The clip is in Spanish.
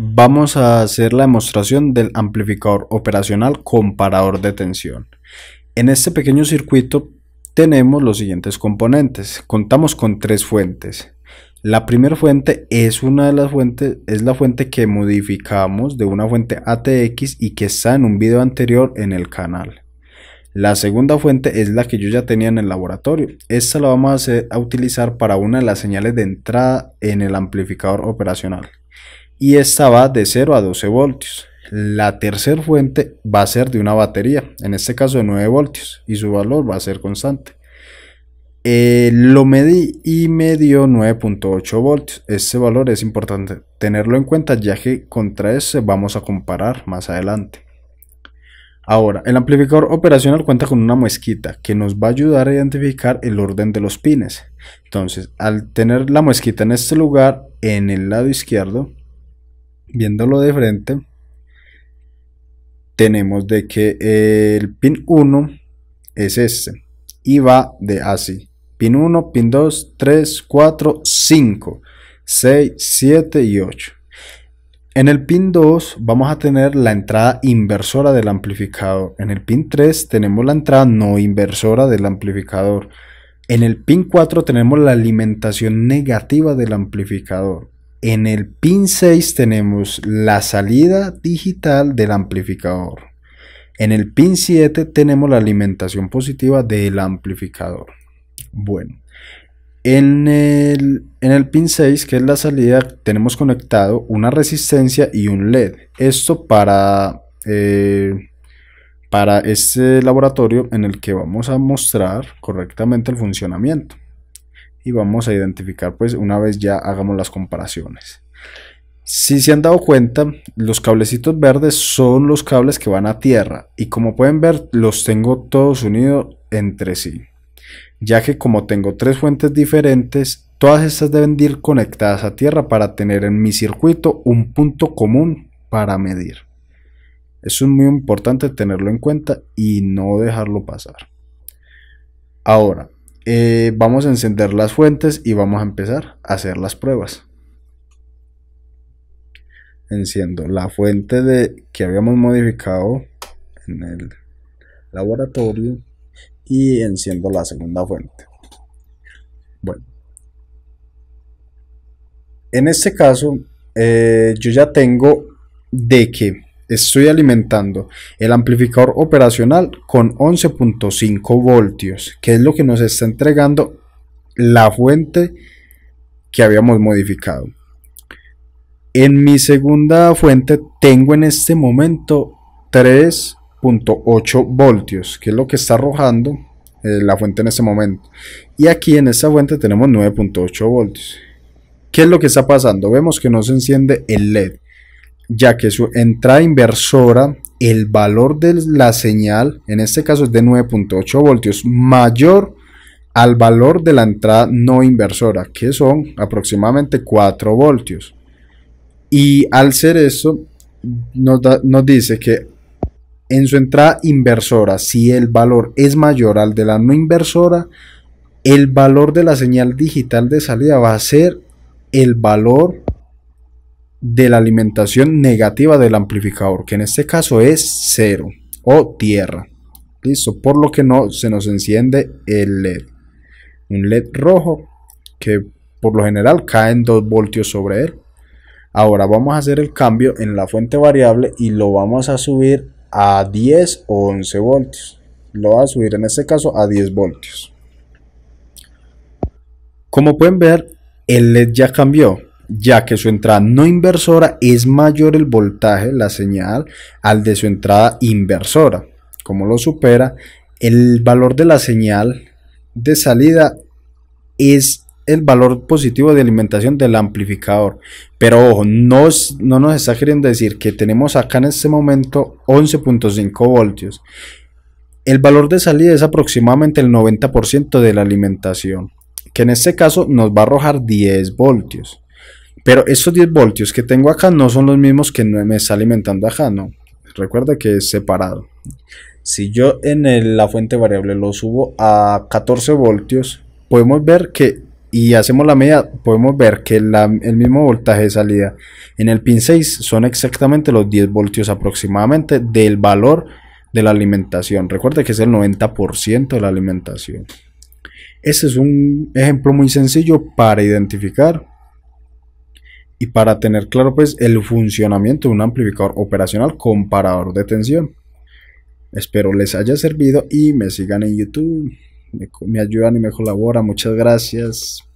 Vamos a hacer la demostración del amplificador operacional comparador de tensión. En este pequeño circuito tenemos los siguientes componentes. Contamos con tres fuentes. La primera fuente es una de las fuentes, es la fuente que modificamos de una fuente ATX y que está en un video anterior en el canal. La segunda fuente es la que yo ya tenía en el laboratorio. Esta la vamos a, a utilizar para una de las señales de entrada en el amplificador operacional y esta va de 0 a 12 voltios. La tercera fuente va a ser de una batería, en este caso de 9 voltios, y su valor va a ser constante. Eh, lo medí y me dio 9.8 voltios. Este valor es importante tenerlo en cuenta ya que contra ese vamos a comparar más adelante. Ahora, el amplificador operacional cuenta con una muesquita que nos va a ayudar a identificar el orden de los pines. Entonces, al tener la muesquita en este lugar, en el lado izquierdo, viéndolo de frente, tenemos de que el pin 1 es este y va de así. Pin 1, pin 2, 3, 4, 5, 6, 7 y 8. En el pin 2 vamos a tener la entrada inversora del amplificador. En el pin 3 tenemos la entrada no inversora del amplificador. En el pin 4 tenemos la alimentación negativa del amplificador. En el pin 6 tenemos la salida digital del amplificador. En el pin 7 tenemos la alimentación positiva del amplificador. Bueno, en el, en el pin 6, que es la salida, tenemos conectado una resistencia y un LED. Esto para, eh, para este laboratorio en el que vamos a mostrar correctamente el funcionamiento y vamos a identificar pues una vez ya hagamos las comparaciones. Si se han dado cuenta, los cablecitos verdes son los cables que van a tierra y como pueden ver los tengo todos unidos entre sí. Ya que como tengo tres fuentes diferentes, todas estas deben ir conectadas a tierra para tener en mi circuito un punto común para medir. Eso es muy importante tenerlo en cuenta y no dejarlo pasar. Ahora, eh, vamos a encender las fuentes y vamos a empezar a hacer las pruebas. Enciendo la fuente de que habíamos modificado en el laboratorio y enciendo la segunda fuente. Bueno, en este caso eh, yo ya tengo de que estoy alimentando el amplificador operacional con 11.5 voltios, que es lo que nos está entregando la fuente que habíamos modificado. En mi segunda fuente tengo en este momento 3.8 voltios, que es lo que está arrojando eh, la fuente en este momento. Y aquí en esta fuente tenemos 9.8 voltios. ¿Qué es lo que está pasando? Vemos que no se enciende el LED ya que su entrada inversora, el valor de la señal, en este caso es de 9.8 voltios, mayor al valor de la entrada no inversora, que son aproximadamente 4 voltios. Y al ser eso, nos, nos dice que en su entrada inversora, si el valor es mayor al de la no inversora, el valor de la señal digital de salida va a ser el valor de la alimentación negativa del amplificador, que en este caso es cero o tierra. Listo, por lo que no se nos enciende el LED. Un LED rojo que por lo general caen 2 voltios sobre él. Ahora vamos a hacer el cambio en la fuente variable y lo vamos a subir a 10 o 11 voltios. Lo va a subir en este caso a 10 voltios. Como pueden ver, el LED ya cambió ya que su entrada no inversora es mayor el voltaje, la señal, al de su entrada inversora. Como lo supera, el valor de la señal de salida es el valor positivo de alimentación del amplificador. Pero ojo, no, no nos está queriendo decir que tenemos acá en este momento 11.5 voltios. El valor de salida es aproximadamente el 90% de la alimentación, que en este caso nos va a arrojar 10 voltios. Pero estos 10 voltios que tengo acá no son los mismos que me está alimentando acá, no. Recuerda que es separado. Si yo en la fuente variable lo subo a 14 voltios, podemos ver que y hacemos la medida, podemos ver que el mismo voltaje de salida en el pin 6 son exactamente los 10 voltios aproximadamente del valor de la alimentación. Recuerde que es el 90% de la alimentación. Este es un ejemplo muy sencillo para identificar y para tener claro pues el funcionamiento de un amplificador operacional comparador de tensión. Espero les haya servido y me sigan en YouTube. Me, me ayudan y me colaboran. Muchas gracias.